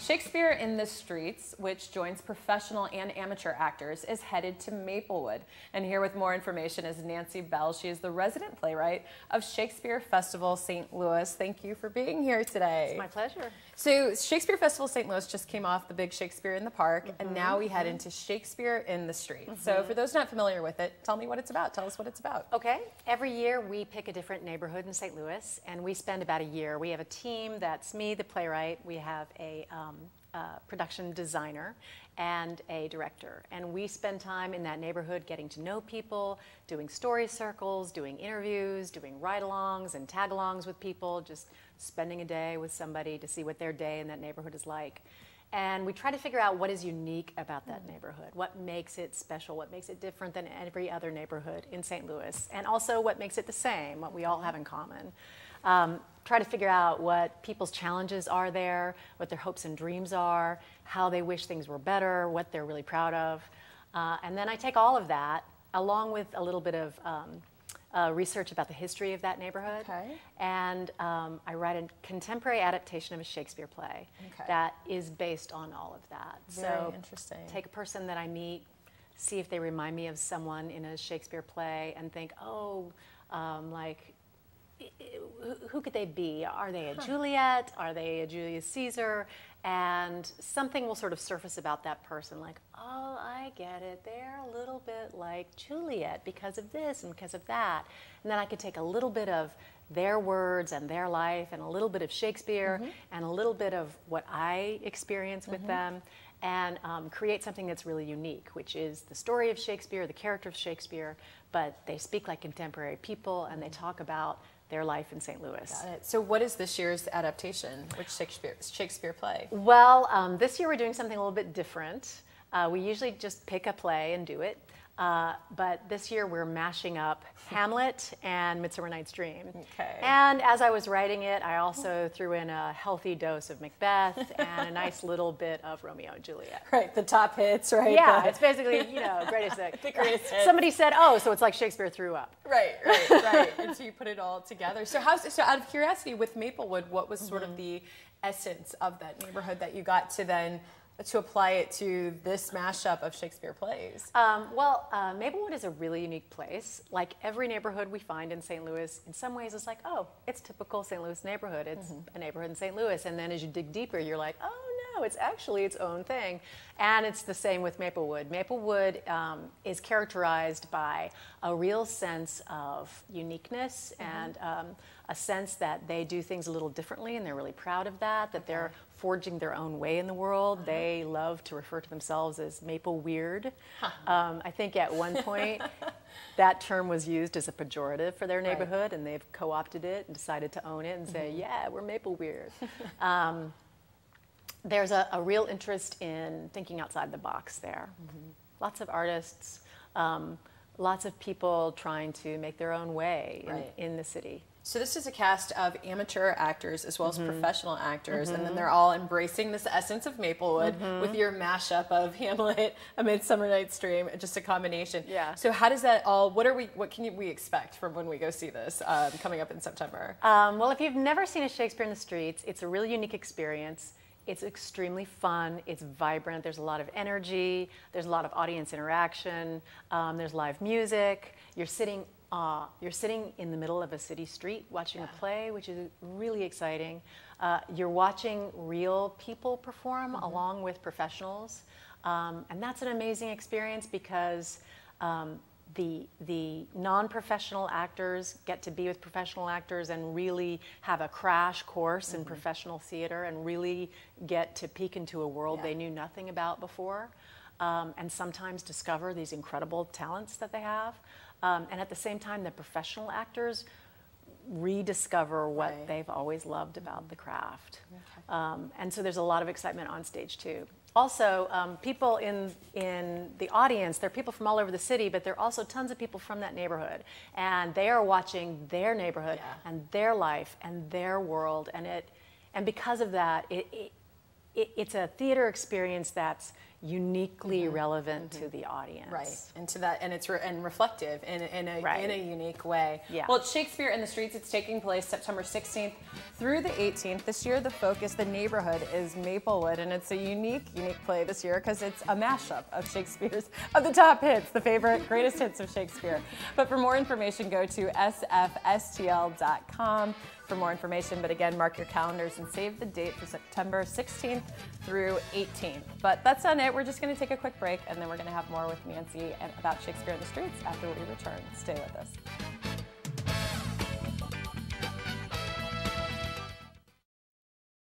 Shakespeare in the Streets, which joins professional and amateur actors, is headed to Maplewood. And here with more information is Nancy Bell. She is the resident playwright of Shakespeare Festival St. Louis. Thank you for being here today. It's my pleasure. So, Shakespeare Festival St. Louis just came off the big Shakespeare in the Park, mm -hmm. and mm-hmm, now we head mm-hmm. into Shakespeare in the Street. Mm -hmm. So, for those not familiar with it, tell me what it's about. Tell us what it's about. Okay. Every year we pick a different neighborhood in St. Louis, and we spend about a year. We have a team that's me, the playwright. We have a um, production designer and a director. And we spend time in that neighborhood getting to know people, doing story circles, doing interviews, doing ride alongs and tag alongs with people, just spending a day with somebody to see what their day in that neighborhood is like. And we try to figure out what is unique about that neighborhood, what makes it special, what makes it different than every other neighborhood in St. Louis, and also what makes it the same, what we all have in common. Um, try to figure out what people's challenges are there, what their hopes and dreams are, how they wish things were better, what they're really proud of. Uh, and then I take all of that, along with a little bit of um, uh, research about the history of that neighborhood. Okay. And um, I write a contemporary adaptation of a Shakespeare play okay. that is based on all of that. Very so interesting. Take a person that I meet, see if they remind me of someone in a Shakespeare play, and think, oh, um, like who could they be? Are they a. Juliet? Are they a Julius Caesar? And something will sort of surface about that person, like, oh, I get it. They're a little bit like Juliet because of this and because of that. And then I could take a little bit of their words and their life and a little bit of Shakespeare mm -hmm. and a little bit of what I experience with mm -hmm. them and um, create something that's really unique, which is the story of Shakespeare, the character of Shakespeare, but they speak like contemporary people and they talk about their life in St. Louis. Got it. So what is this year's adaptation? Which Shakespeare, Shakespeare play? Well, um, this year we're doing something a little bit different. Uh, we usually just pick a play and do it. Uh, but this year we're mashing up Hamlet and Midsummer Night's Dream. Okay. And as I was writing it, I also threw in a healthy dose of Macbeth and a nice little bit of Romeo and Juliet. Right, the top hits, right? Yeah, the... it's basically, you know, greatest the greatest hits. Somebody said, oh, so it's like Shakespeare threw up. Right, right, right. and so you put it all together. So how's, so out of curiosity, with Maplewood, what was sort mm -hmm. of the essence of that neighborhood that you got to then to apply it to this mashup of Shakespeare plays? Um, well, uh, Maplewood is a really unique place. Like every neighborhood we find in St. Louis, in some ways it's like, oh, it's typical St. Louis neighborhood. It's mm -hmm. a neighborhood in St. Louis. And then as you dig deeper, you're like, oh no, it's actually its own thing. And it's the same with Maplewood. Maplewood um, is characterized by a real sense of uniqueness mm -hmm. and um, a sense that they do things a little differently and they're really proud of that, that okay. they're forging their own way in the world. Uh -huh. They love to refer to themselves as maple weird. um, I think at one point that term was used as a pejorative for their neighborhood, right. and they've co opted it and decided to own it and say, mm -hmm. yeah, we're maple weird. there's a, a, real interest in thinking outside the box there. Mm -hmm. Lots of artists, um, lots of people trying to make their own way right. in, in the city. So this is a cast of amateur actors as well as mm -hmm. professional actors, mm -hmm. and then mm-hmm. they're all embracing this essence of Maplewood mm -hmm. with your mashup of Hamlet, A Midsummer Night's Dream, just a combination. Yeah. So how does that all? What are we? What can we expect from when we go see this um, coming up in September? Um, well, if you've never seen a Shakespeare in the Streets, it's a really unique experience. It's extremely fun. It's vibrant. There's a lot of energy. There's a lot of audience interaction. Um, there's live music. You're sitting uh, you're sitting in the middle of a city street watching yeah. a play, which is really exciting. Uh, you're watching real people perform mm -hmm. along with professionals. Um, and that's an amazing experience because um, the, the non-professional actors get to be with professional actors and really have a crash course mm -hmm. in mm-hmm. professional theater and really get to peek into a world yeah. they knew nothing about before. Um, and sometimes discover these incredible talents that they have. Um, and at the same time, the professional actors rediscover what right. they've always loved about the craft. Okay. Um, and so there's a lot of excitement on stage too. Also, um, people in, in the audience, there are people from all over the city, but there are also tons of people from that neighborhood. And they are watching their neighborhood yeah. and their life and their world. And, it, and because of that, it, it, it, it's a theater experience that's uniquely mm-hmm. relevant to mm-hmm. the audience. Right, and to that, and it's re- and reflective in, in a Right. in a unique way. Yeah. Well, it's Shakespeare in the Streets. It's taking place September 16th through the 18th. This year, the focus, the neighborhood, is Maplewood, and it's a unique, unique play this year because it's a mashup of Shakespeare's of the top hits, the favorite, greatest hits of Shakespeare. But for more information, go to sfstl.com for more information. But again, mark your calendars and save the date for September 16th through 18th. But that's on it. We're just going to take a quick break, and then we're going to have more with Nancy and about Shakespeare in the Streets after we return. Stay with us.